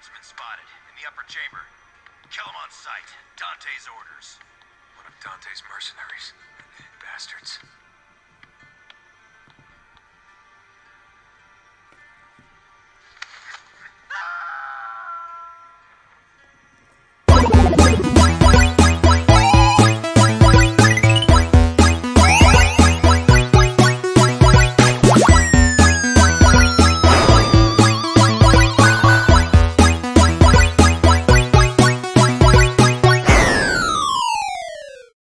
tradesman spotted in the upper chamber. Kill him on sight. Dante's orders. One of Dante's mercenaries. Bastards.